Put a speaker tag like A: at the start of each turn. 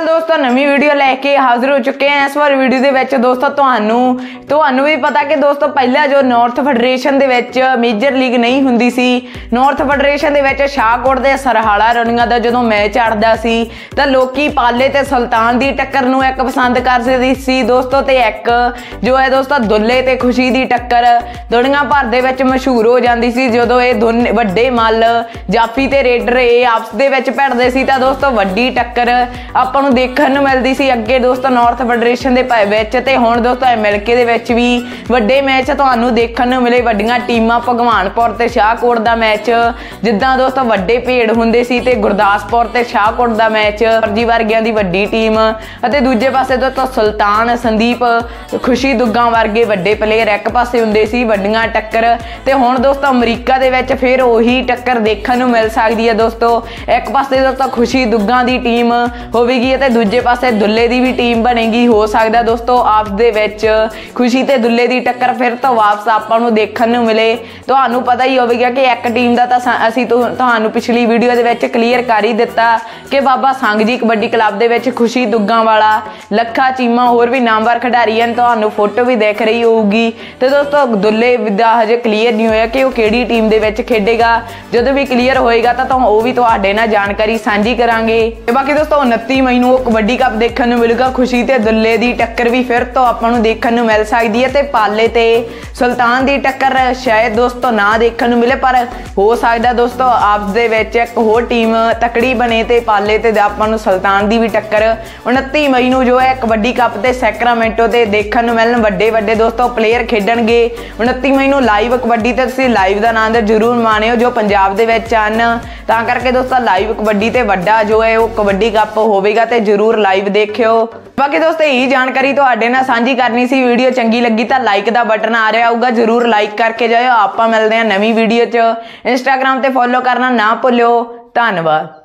A: Hello. ਦੋਸਤੋ, ਨਵੀਂ video ਲੈ ਕੇ ਹਾਜ਼ਰ ਹੋ ਚੁੱਕੇ ਹਾਂ। ਇਸ ਵਾਰ ਵੀਡੀਓ ਦੇ ਵਿੱਚ ਦੋਸਤੋ, ਤੁਹਾਨੂੰ ਤੁਹਾਨੂੰ ਵੀ ਪਤਾ ਕਿ ਦੋਸਤੋ, ਪਹਿਲਾਂ ਜੋ ਨਾਰਥ ਫੈਡਰੇਸ਼ਨ ਦੇ ਵਿੱਚ ਮੇਜਰ ਲੀਗ ਨਹੀਂ ਹੁੰਦੀ ਸੀ ਨਾਰਥ ਫੈਡਰੇਸ਼ਨ ਦੇ ਵਿੱਚ ਸ਼ਾਹਕੋਟ ਦੇ ਸਰਹਾਲਾ ਰਣੀਆਂ ਦਾ ਜਦੋਂ ਮੈਚ ਆੜਦਾ ਸੀ, ਤਾਂ ਲੋਕੀ ਪਾਲੇ ਤੇ ਸੁਲਤਾਨ ਦੀ ਟੱਕਰ ਨੂੰ ਇੱਕ ਪਸੰਦ ਕਰਦੇ ਸੀ ਦੋਸਤੋ, ਤੇ ਇੱਕ ਜੋ ਹੈ ਦੋਸਤੋ, ਦੁੱਲੇ ਤੇ ਖੁਸ਼ੀ ਦੀ ਟੱਕਰ ਦੁਨੀਆ ਭਰ ਦੇ ਵਿੱਚ ਮਸ਼ਹੂਰ ਹੋ ਜਾਂਦੀ ਸੀ। ਜਦੋਂ ਇਹ ਦੋਨੇ, ਵੱਡੇ ਮੱਲ, ਜਾਫੀ ਤੇ ਰੇਡਰ ਇਹ ਆਪਸ ਦੇ ਵਿੱਚ ਭਿੜਦੇ ਸੀ, ਤਾਂ ਦੋਸਤੋ, ਵੱਡੀ ਟੱਕਰ ਆਪਾਂ ਨੂੰ ਦੇਖਣ ਨੂੰ ਮਿਲਦੀ ਸੀ ਅੱਗੇ ਦੋਸਤੋ ਨਾਰਥ ਫੈਡਰੇਸ਼ਨ ਦੇ ਵਿੱਚ ਤੇ ਹੁਣ ਦੋਸਤੋ ਐਮਐਲਕੇ ਦੇ ਵਿੱਚ ਵੀ ਵੱਡੇ ਮੈਚ ਤੁਹਾਨੂੰ ਦੇਖਣ ਨੂੰ ਮਿਲੇ, ਵੱਡੀਆਂ ਟੀਮਾਂ ਭਗਵਾਨਪੁਰ ਤੇ ਸ਼ਾਹਕੋਟ ਦਾ ਮੈਚ ਜਿੱਦਾਂ ਦੋਸਤੋ ਵੱਡੇ ਭੇੜ ਹੁੰਦੇ ਸੀ ਤੇ ਗੁਰਦਾਸਪੁਰ ਤੇ ਸ਼ਾਹਕੋਟ ਦਾ ਮੈਚ ਫਰਜੀ ਵਰਗਿਆਂ ਦੀ ਵੱਡੀ ਟੀਮ ਅਤੇ ਦੂਜੇ ਪਾਸੇ ਦੋਸਤੋ ਸੁਲਤਾਨ, ਸੰਦੀਪ ਖੁਸ਼ੀ ਦੁੱਗਾ ਵਰਗੇ ਵੱਡੇ ਪਲੇਅਰ ਇੱਕ ਪਾਸੇ ਹੁੰਦੇ ਸੀ, ਵੱਡੀਆਂ ਟੱਕਰ। ਤੇ ਹੁਣ ਦੋਸਤੋ ਅਮਰੀਕਾ ਦੇ ਵਿੱਚ ਫਿਰ ਉਹੀ ਟੱਕਰ ਦੇਖਣ ਨੂੰ ਮਿਲ ਸਕਦੀ ਹੈ ਦੋਸਤੋ। ਇੱਕ ਪਾਸੇ ਦੋਸਤੋ ਖੁਸ਼ੀ ਦੁੱਗਾ ਦੀ ਟੀਮ ਹੋਵੇਗੀ ਤੇ ਦੂਜੇ ਪਾਸੇ ਦੁੱਲੇ ਦੀ ਵੀ ਟੀਮ ਬਣੇਗੀ, ਹੋ ਸਕਦਾ ਦੋਸਤੋ ਆਪਸ ਦੇ ਵਿੱਚ ਖੁਸ਼ੀ ਤੇ ਦੁੱਲੇ ਦੀ ਟੱਕਰ ਫਿਰ ਤੋਂ ਵਾਪਸ ਆਪਾਂ ਨੂੰ ਦੇਖਣ ਨੂੰ ਮਿਲੇ। ਤੁਹਾਨੂੰ ਪਤਾ ਹੀ ਹੋਵੇਗਾ ਕਿ ਇੱਕ ਟੀਮ ਦਾ ਤਾਂ ਸਾ- ਅਸੀਂ ਤੁਹਾਨੂੰ ਪਿਛਲੀ ਵੀਡੀਓ ਦੇ ਵਿੱਚ ਕਲੀਅਰ ਕਰ ਹੀ ਦਿੱਤਾ ਕਿ ਬਾਬਾ ਸੰਗ ਜੀ ਕਬੱਡੀ ਕਲੱਬ ਦੇ ਵਿੱਚ ਖੁਸ਼ੀ ਦੁੱਗਾ ਵਾਲਾ, ਲੱਖਾ ਚੀਮਾ ਹੋਰ ਵੀ ਨਾਮਵਰ ਖਿਡਾਰੀ ਹਨ ਤੁਹਾਨੂੰ ਫੋਟੋ ਵੀ ਦੇਖ ਰਹੀ ਹੋਊਗੀ। ਤੇ ਦੋਸਤੋ ਦੁੱਲੇ ਦਾ ਹਜੇ ਕਲੀਅਰ ਨਹੀਂ ਹੋਇਆ ਕਿ ਉਹ ਕਿਹੜੀ ਟੀਮ ਦੇ ਵਿੱਚ ਖੇਡੇਗਾ। ਜਦੋਂ ਵੀ ਕਲੀਅਰ ਹੋਏਗਾ ਤਾਂ ਉਹ ਵੀ ਤੁਹਾਡੇ ਨਾਲ ਜਾਣਕਾਰੀ ਸਾਂਝੀ ਕਰਾਂਗੇ। ਤੇ ਬਾਕੀ ਦੋਸਤੋ 29 ਮਈ ਨੂੰ ਉਹ ਕਬੱਡੀ ਕੱਪ ਦੇਖਣ ਨੂੰ ਮਿਲੂਗਾ। ਖੁਸ਼ੀ ਤੇ ਦੁੱਲੇ ਦੀ ਟੱਕਰ ਵੀ ਫਿਰ ਤੋਂ ਆਪਾਂ ਨੂੰ ਦੇਖਣ ਨੂੰ ਮਿਲ ਸਕਦੀ ਹੈ ਤੇ ਪਾਲੇ ਤੇ ਸੁਲਤਾਨ ਦੀ ਟੱਕਰ ਸ਼ਾਇਦ ਦੋਸਤੋ ਨਾ ਦੇਖਣ ਨੂੰ ਮਿਲੇ, ਪਰ ਹੋ ਸਕਦਾ ਦੋਸਤੋ ਆਪਸ ਦੇ ਵਿੱਚ ਇੱਕ ਹੋਰ ਟੀਮ ਤਕੜੀ ਬਣੇ ਤੇ ਪਾਲੇ ਤੇ ਆਪਾਂ ਨੂੰ ਸੁਲਤਾਨ ਦੀ ਵੀ ਟੱਕਰ। 29 ਮਈ ਨੂੰ ਜੋ ਹੈ ਕਬੱਡੀ ਕੱਪ ਤੇ ਸੈਕਰਾਮੈਂਟੋ ਤੇ ਦੇਖਣ ਨੂੰ ਮਿਲਣ। ਵੱਡੇ ਵੱਡੇ ਦੋਸਤੋ ਪਲੇਅਰ ਖੇਡਣਗੇ। 29 ਮਈ ਨੂੰ ਲਾਈਵ ਕਬੱਡੀ ਤੇ ਤੁਸੀਂ ਲਾਈਵ ਦਾ ਆਨੰਦ ਜ਼ਰੂਰ ਮਾਣਿਓ, ਜੋ ਪੰਜਾਬ ਦੇ ਵਿੱਚ ਹਨ। ਤਾਂ ਕਰਕੇ ਦੋਸਤੋ ਲਾਈਵ ਕਬੱਡੀ ਤੇ ਵੱਡਾ ਜੋ ਹੈ ਉਹ ਕਬੱਡੀ ਕੱਪ ਹੋਵੇਗਾ ਤੇ ਜ਼ਰੂਰ ਲਾਈਵ ਦੇਖਿਓ। ਬਾਕੀ ਦੋਸਤੋ, ਇਹ ਜਾਣਕਾਰੀ ਤੁਹਾਡੇ ਨਾਲ ਸਾਂਝੀ ਕਰਨੀ ਸੀ। ਵੀਡੀਓ ਚੰਗੀ ਲੱਗੀ ਤਾਂ ਲਾਈਕ ਦਾ ਬਟਨ ਆ ਰਿਹਾ ਹੋਊਗਾ। ਜ਼ਰੂਰ ਲਾਈਕ ਕਰਕੇ ਜਾਇਓ। ਆਪਾਂ ਮਿਲਦੇ ਹਾਂ ਨਵੀਂ ਵੀਡੀਓ 'ਚ। ਇੰਸਟਾਗ੍ਰam ਤੇ ਫੋਲੋ ਕਰਨਾ ਨਾ ਭੁੱਲਿਓ। ਧੰਨਵਾਦ।